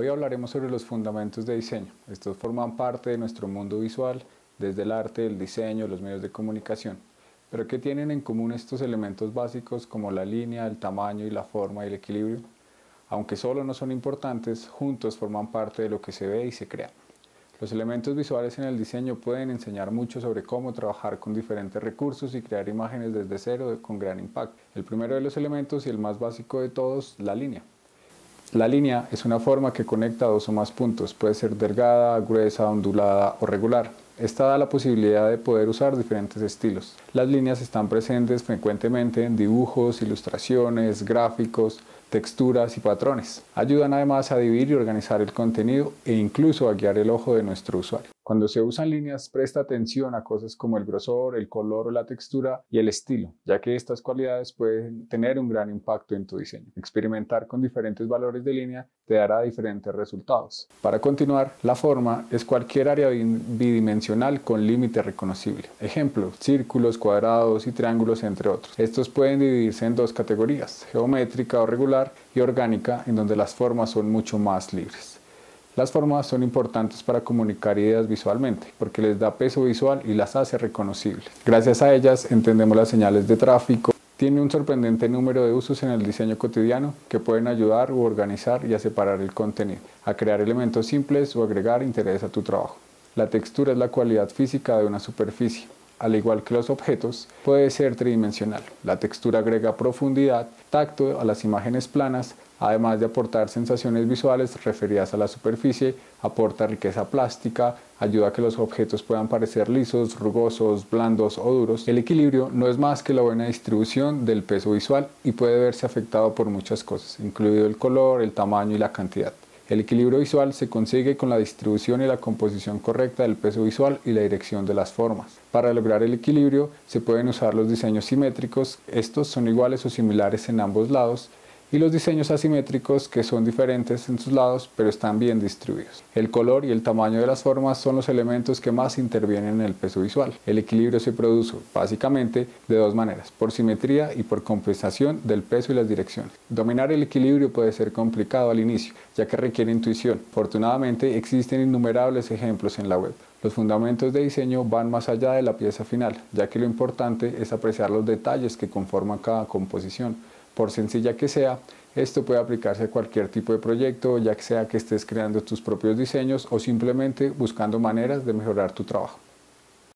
Hoy hablaremos sobre los fundamentos de diseño. Estos forman parte de nuestro mundo visual, desde el arte, el diseño, los medios de comunicación. Pero ¿qué tienen en común estos elementos básicos como la línea, el tamaño y la forma y el equilibrio? Aunque solo no son importantes, juntos forman parte de lo que se ve y se crea. Los elementos visuales en el diseño pueden enseñar mucho sobre cómo trabajar con diferentes recursos y crear imágenes desde cero con gran impacto. El primero de los elementos y el más básico de todos, la línea. La línea es una forma que conecta dos o más puntos, puede ser delgada, gruesa, ondulada o regular. Esta da la posibilidad de poder usar diferentes estilos. Las líneas están presentes frecuentemente en dibujos, ilustraciones, gráficos, texturas y patrones. Ayudan además a dividir y organizar el contenido e incluso a guiar el ojo de nuestro usuario. Cuando se usan líneas, presta atención a cosas como el grosor, el color o la textura y el estilo, ya que estas cualidades pueden tener un gran impacto en tu diseño. Experimentar con diferentes valores de línea te dará diferentes resultados. Para continuar, la forma es cualquier área bidimensional con límite reconocible. Ejemplo, círculos, cuadrados y triángulos, entre otros. Estos pueden dividirse en dos categorías, geométrica o regular y orgánica, en donde las formas son mucho más libres. Las formas son importantes para comunicar ideas visualmente, porque les da peso visual y las hace reconocibles. Gracias a ellas entendemos las señales de tráfico. Tiene un sorprendente número de usos en el diseño cotidiano que pueden ayudar u organizar y a separar el contenido, a crear elementos simples o agregar interés a tu trabajo. La textura es la cualidad física de una superficie. Al igual que los objetos, puede ser tridimensional. La textura agrega profundidad, tacto a las imágenes planas, además de aportar sensaciones visuales referidas a la superficie, aporta riqueza plástica, ayuda a que los objetos puedan parecer lisos, rugosos, blandos o duros. El equilibrio no es más que la buena distribución del peso visual y puede verse afectado por muchas cosas, incluido el color, el tamaño y la cantidad. El equilibrio visual se consigue con la distribución y la composición correcta del peso visual y la dirección de las formas. Para lograr el equilibrio se pueden usar los diseños simétricos, estos son iguales o similares en ambos lados, y los diseños asimétricos que son diferentes en sus lados pero están bien distribuidos. El color y el tamaño de las formas son los elementos que más intervienen en el peso visual. El equilibrio se produce básicamente de dos maneras, por simetría y por compensación del peso y las direcciones. Dominar el equilibrio puede ser complicado al inicio, ya que requiere intuición. Afortunadamente existen innumerables ejemplos en la web. Los fundamentos de diseño van más allá de la pieza final, ya que lo importante es apreciar los detalles que conforman cada composición. Por sencilla que sea, esto puede aplicarse a cualquier tipo de proyecto, ya sea que estés creando tus propios diseños o simplemente buscando maneras de mejorar tu trabajo.